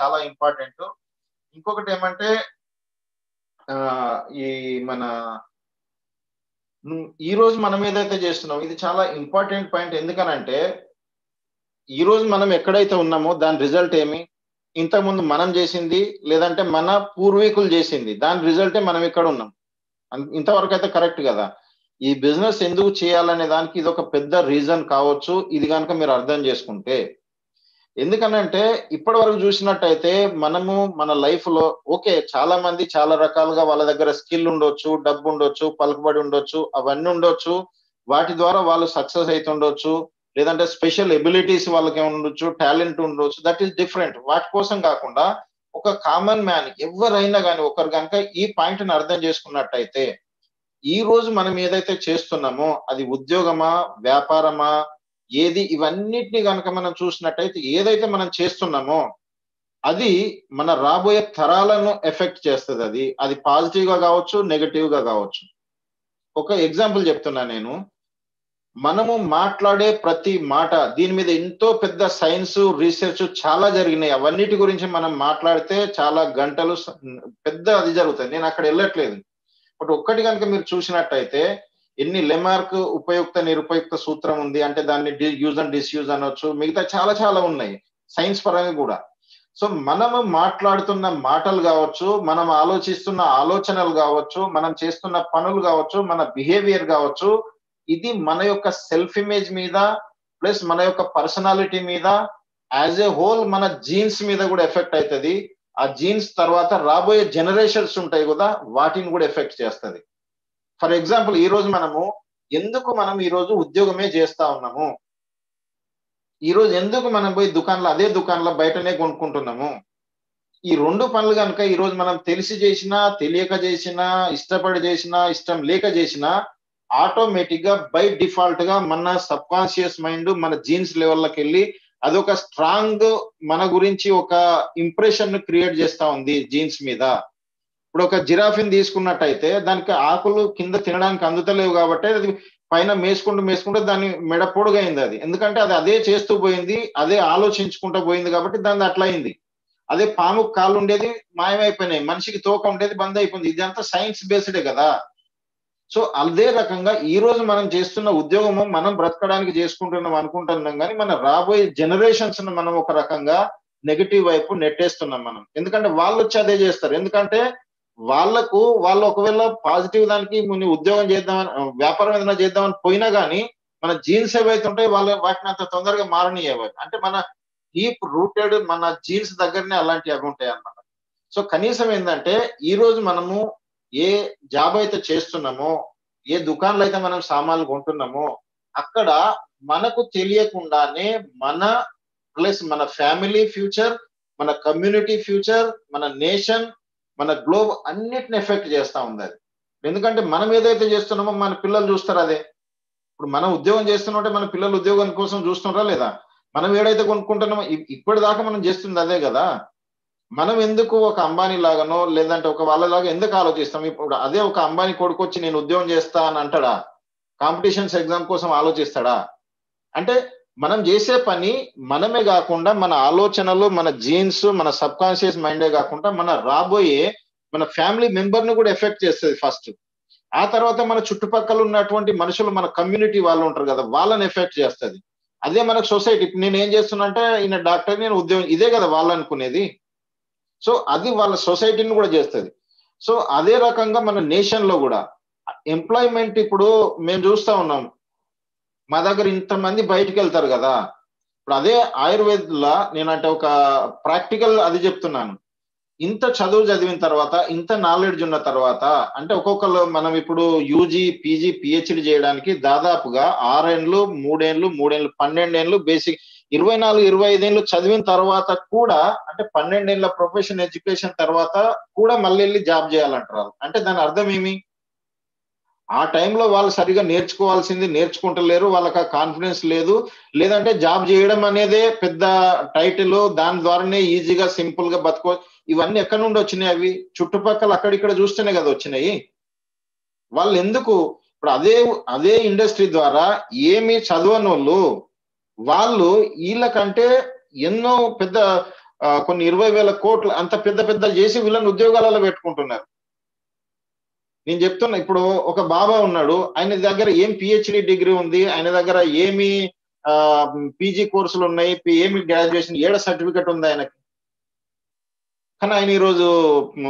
చాలా ఇంపార్టెంట్. ఇంకొకటి ఏమంటే ఈ మన ఈ రోజు మనం ఏదైతే చేస్తున్నాం ఇది చాలా ఇంపార్టెంట్ పాయింట్. ఎందుకనంటే ఈ రోజు మనం ఎక్కడైతే ఉన్నామో దాని రిజల్ట్ ఏమి? ఇంతకుముందు మనం చేసింది లేదంటే మన పూర్వీకులు చేసింది దాని రిజల్టే మనం ఇక్కడ ఉన్నాం. ఇంతవరకు అయితే కరెక్ట్ కదా. ఈ బిజినెస్ ఎందుకు చేయాలనే దానికి ఇది ఒక పెద్ద రీజన్ కావచ్చు. ఇది కనుక మీరు అర్థం చేసుకుంటే ఎందుకనంటే ఇప్పటి వరకు చూసినట్టయితే మనము మన లైఫ్లో ఓకే చాలా మంది చాలా రకాలుగా వాళ్ళ దగ్గర స్కిల్ ఉండొచ్చు డబ్బు ఉండొచ్చు పలుకుబడి ఉండొచ్చు అవన్నీ ఉండొచ్చు. వాటి ద్వారా వాళ్ళు సక్సెస్ అవుతుండొచ్చు లేదంటే స్పెషల్ ఎబిలిటీస్ వాళ్ళకి ఉండొచ్చు టాలెంట్ ఉండొచ్చు. దట్ ఈస్ డిఫరెంట్ వాటి కోసం కాకుండా ఒక కామన్ మ్యాన్ ఎవరైనా కానీ ఒకరు కనుక ఈ పాయింట్ని అర్థం చేసుకున్నట్టయితే ఈ రోజు మనం ఏదైతే చేస్తున్నామో అది ఉద్యోగమా వ్యాపారమా ఏది ఇవన్నిటిని కనుక మనం చూసినట్టయితే ఏదైతే మనం చేస్తున్నామో అది మన రాబోయే తరాలను ఎఫెక్ట్ చేస్తుంది అది. అది పాజిటివ్గా కావచ్చు నెగటివ్గా కావచ్చు. ఒక ఎగ్జాంపుల్ చెప్తున్నా నేను. మనము మాట్లాడే ప్రతి మాట దీని మీద ఎంతో పెద్ద సైన్స్ రీసెర్చ్ చాలా జరిగినాయి. అవన్నిటి గురించి మనం మాట్లాడితే చాలా గంటలు పెద్ద అది జరుగుతుంది. నేను అక్కడ వెళ్ళట్లేదు. బట్ ఒక్కటి కనుక మీరు చూసినట్టయితే ఎన్ని లెమార్క్ ఉపయుక్త నిరుపయుక్త సూత్రం ఉంది అంటే దాన్ని యూజ్ అండ్ డిస్యూజ్ అనొచ్చు మిగతా చాలా చాలా ఉన్నాయి సైన్స్ పరంగా కూడా. సో మనము మాట్లాడుతున్న మాటలు కావచ్చు మనం ఆలోచిస్తున్న ఆలోచనలు కావచ్చు మనం చేస్తున్న పనులు కావచ్చు మన బిహేవియర్ కావచ్చు ఇది మన యొక్క సెల్ఫ్ ఇమేజ్ మీద ప్లస్ మన యొక్క పర్సనాలిటీ మీద యాజ్ ఏ హోల్ మన జీన్స్ మీద కూడా ఎఫెక్ట్ అవుతుంది ఆ జీన్స్ తర్వాత రాబోయే జనరేషన్స్ ఉంటాయి కదా వాటిని కూడా ఎఫెక్ట్ చేస్తుంది. ఫర్ ఎగ్జాంపుల్ ఈ రోజు మనము ఎందుకు మనం ఈ రోజు ఉద్యోగమే చేస్తా ఉన్నాము? ఈ రోజు ఎందుకు మనం పోయి దుకాణంలో అదే దుకాణంలో బయటనే కొనుక్కుంటున్నాము? ఈ రెండు పనులు కనుక ఈ రోజు మనం తెలిసి చేసినా తెలియక చేసినా ఇష్టపడి చేసినా ఇష్టం లేక చేసినా ఆటోమేటిక్గా బై డిఫాల్ట్గా మన సబ్ కాన్షియస్ మైండ్ మన జీన్స్ లెవెల్లోకి వెళ్ళి అదొక స్ట్రాంగ్ మన గురించి ఒక ఇంప్రెషన్ క్రియేట్ చేస్తా ఉంది జీన్స్ మీద. ఇప్పుడు ఒక జిరాఫీని తీసుకున్నట్టయితే దానికి ఆకులు కింద తినడానికి అందుతలేవు కాబట్టి అది పైన మేసుకుంటూ మేసుకుంటూ దాని మెడ పొడుగైంది అది. ఎందుకంటే అది అదే చేస్తూ పోయింది అదే ఆలోచించుకుంటూ పోయింది కాబట్టి దాన్ని అట్లా అయింది. అదే పాము కాళ్ళు ఉండేది మాయమైపోయినాయి మనిషికి తోక ఉండేది బంద్ అయిపోయింది. ఇదంతా సైన్స్ బేస్డే కదా. సో అదే రకంగా ఈ రోజు మనం చేస్తున్న ఉద్యోగము మనం బ్రతకడానికి చేసుకుంటున్నాం అనుకుంటున్నాం కానీ మన రాబోయే జనరేషన్స్ మనం ఒక రకంగా నెగిటివ్ వైపు నెట్టేస్తున్నాం మనం. ఎందుకంటే వాళ్ళు వచ్చి అదే చేస్తారు. ఎందుకంటే వాళ్ళకు వాళ్ళు ఒకవేళ పాజిటివ్ దానికి ముందు ఉద్యోగం చేద్దామని వ్యాపారం ఏదైనా చేద్దామని పోయినా కానీ మన జీన్స్ ఏవైతే ఉంటాయి వాళ్ళు వాటిని అంత తొందరగా మారనియవు అంటే మన డీప్ రూటెడ్ మన జీన్స్ దగ్గరనే అలాంటివి అవి ఉంటాయి అన్నమాట సో కనీసం ఏంటంటే ఈ రోజు మనము ఏ జాబ్ అయితే చేస్తున్నామో ఏ దుకాణంలో అయితే మనం సామాన్లు కొంటున్నామో అక్కడ మనకు తెలియకుండానే మన ప్లస్ మన ఫ్యామిలీ ఫ్యూచర్ మన కమ్యూనిటీ ఫ్యూచర్ మన నేషన్ మన గ్లోబ్ అన్నిటిని ఎఫెక్ట్ చేస్తూ ఉంది అది. ఎందుకంటే మనం ఏదైతే చేస్తున్నామో మన పిల్లలు చూస్తారు అదే. ఇప్పుడు మనం ఉద్యోగం చేస్తున్నట్టే మన పిల్లలు ఉద్యోగం కోసం చూస్తుంటారా లేదా? మనం ఏడైతే కొనుక్కుంటున్నామో ఇప్పటిదాకా మనం చేస్తుంది అదే కదా. మనం ఎందుకు ఒక అంబానీ లాగానో లేదంటే ఒక వాళ్ళలాగా ఎందుకు ఆలోచిస్తాం? ఇప్పుడు అదే ఒక అంబానీ కొడుకు వచ్చి నేను ఉద్యోగం చేస్తా అని అంటాడా? కాంపిటీషన్స్ ఎగ్జామ్ కోసం ఆలోచిస్తాడా? అంటే మనం చేసే పని మనమే కాకుండా మన ఆలోచనలు మన జీన్స్ మన సబ్ కాన్షియస్ మైండే కాకుండా మన రాబోయే మన ఫ్యామిలీ మెంబర్ని కూడా ఎఫెక్ట్ చేస్తుంది ఫస్ట్ ఆ తర్వాత మన చుట్టుపక్కల ఉన్నటువంటి మనుషులు మన కమ్యూనిటీ వాళ్ళు ఉంటారు కదా వాళ్ళని ఎఫెక్ట్ చేస్తుంది. అదే మనకు సొసైటీ ఇప్పుడు నేను ఏం చేస్తున్నానంటే ఈయన డాక్టర్ నేను ఉద్యోగం ఇదే కదా వాళ్ళు అనుకునేది. సో అది వాళ్ళ సొసైటీని కూడా చేస్తుంది. సో అదే రకంగా మన నేషన్లో కూడా. ఎంప్లాయ్మెంట్ ఇప్పుడు మేము చూస్తా ఉన్నాం. మా దగ్గర ఇంతమంది బయటికి వెళ్తారు కదా. ఇప్పుడు అదే ఆయుర్వేద్లో నేనంటే ఒక ప్రాక్టికల్ అది చెప్తున్నాను. ఇంత చదువు చదివిన తర్వాత ఇంత నాలెడ్జ్ ఉన్న తర్వాత అంటే ఒక్కొక్కరు మనం ఇప్పుడు యూజీ పీజీ పిహెచ్డి చేయడానికి దాదాపుగా ఆరేండ్లు మూడేండ్లు మూడేండ్లు పన్నెండేండ్లు బేసిక్ ఇరవై నాలుగు ఇరవై ఐదేళ్ళు చదివిన తర్వాత కూడా అంటే పన్నెండేళ్ళ ప్రొఫెషన్ ఎడ్యుకేషన్ తర్వాత కూడా మళ్ళీ వెళ్ళి జాబ్ చేయాలంటారు. అంటే దాని అర్థం ఏమి? ఆ టైంలో వాళ్ళు సరిగా నేర్చుకోవాల్సింది నేర్చుకుంటలేరు వాళ్ళకి ఆ కాన్ఫిడెన్స్ లేదు. లేదంటే జాబ్ చేయడం అనేదే పెద్ద టైటిల్ దాని ద్వారానే ఈజీగా సింపుల్గా బతుకో ఇవన్నీ ఎక్కడి నుండి వచ్చినాయి అవి? చుట్టుపక్కల అక్కడిక్కడ చూస్తేనే కదా వచ్చినాయి. వాళ్ళు ఎందుకు? ఇప్పుడు అదే అదే ఇండస్ట్రీ ద్వారా ఏమి చదవని వాళ్ళు వాళ్ళు వీళ్ళకంటే ఎన్నో పెద్ద కొన్ని ఇరవై వేల కోట్లు అంత పెద్ద పెద్ద చేసి వీళ్ళని ఉద్యోగాలలో పెట్టుకుంటున్నారు. నేను చెప్తున్నా ఇప్పుడు ఒక బాబా ఉన్నాడు ఆయన దగ్గర ఏం పిహెచ్డి డిగ్రీ ఉంది ఆయన దగ్గర ఏమి పీజీ కోర్సులు ఉన్నాయి ఏమి గ్రాడ్యుయేషన్ ఏడ సర్టిఫికెట్ ఉంది ఆయనకి? కానీ ఆయన ఈరోజు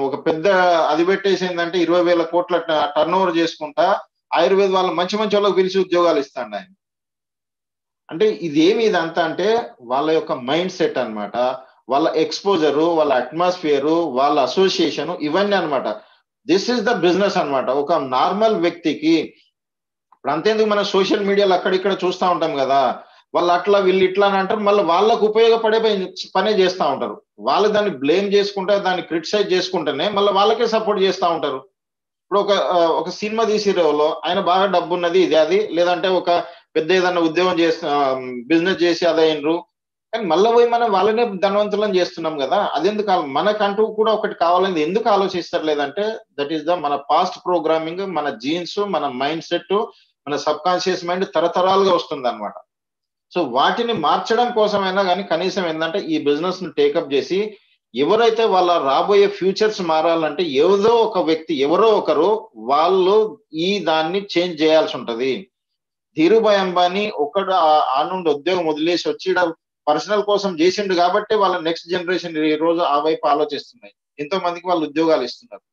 ఒక పెద్ద అది పెట్టేసిందంటే ఇరవై వేల కోట్ల టర్న్ ఓవర్ చేసుకుంటా ఆయుర్వేద వాళ్ళ మంచి మంచి వాళ్ళకి పిలిచి ఉద్యోగాలు ఇస్తాడు ఆయన. అంటే ఇదేమి ఇదంతా అంటే వాళ్ళ యొక్క మైండ్ సెట్ అన్నమాట. వాళ్ళ ఎక్స్పోజరు వాళ్ళ అట్మాస్ఫియరు వాళ్ళ అసోసియేషన్ ఇవన్నీ అన్నమాట. దిస్ ఇస్ ద బిజినెస్ అన్నమాట. ఒక నార్మల్ వ్యక్తికి ఇప్పుడు అంతేందుకు మనం సోషల్ మీడియాలో అక్కడిక్కడ చూస్తూ ఉంటాం కదా వాళ్ళు అట్లా వీళ్ళు ఇట్లా అని అంటారు మళ్ళీ వాళ్ళకు ఉపయోగపడే పని- పనే చేస్తూ ఉంటారు. వాళ్ళు దాన్ని బ్లేమ్ చేసుకుంటే దాన్ని క్రిటిసైజ్ చేసుకుంటేనే మళ్ళీ వాళ్ళకే సపోర్ట్ చేస్తూ ఉంటారు. ఇప్పుడు ఒక ఒక సినిమా తీసేవాళ్ళు ఆయన బాగా డబ్బు ఉన్నది ఇది అది లేదంటే ఒక పెద్ద ఏదైనా ఉద్యోగం చేసి బిజినెస్ చేసి అదైనరు కానీ మళ్ళీ పోయి మనం వాళ్ళనే ధనవంతులను చేస్తున్నాం కదా అదెందుకు మనకంటూ కూడా ఒకటి కావాలని ఎందుకు ఆలోచిస్తారు లేదంటే దట్ ఈస్ ద మన పాస్ట్ ప్రోగ్రామింగ్ మన జీన్స్ మన మైండ్ సెట్ మన సబ్ కాన్షియస్ మైండ్ తరతరాలుగా వస్తుంది అనమాట సో వాటిని మార్చడం కోసమైనా కానీ కనీసం ఏంటంటే ఈ బిజినెస్ను టేకప్ చేసి ఎవరైతే వాళ్ళ రాబోయే ఫ్యూచర్స్ మారాలంటే ఏదో ఒక వ్యక్తి ఎవరో ఒకరు వాళ్ళు ఈ దాన్ని చేంజ్ చేయాల్సి ఉంటది. ధీరుభాయ్ అంబానీ ఒకడు ఆ- ఆ నుండి ఉద్యోగం వదిలేసి వచ్చి పర్సనల్ కోసం చేసిండు కాబట్టి వాళ్ళ నెక్స్ట్ జనరేషన్ ఈ రోజు ఆ వైపు ఆలోచిస్తున్నాయి. ఎంతో మందికి వాళ్ళు ఉద్యోగాలు ఇస్తున్నారు.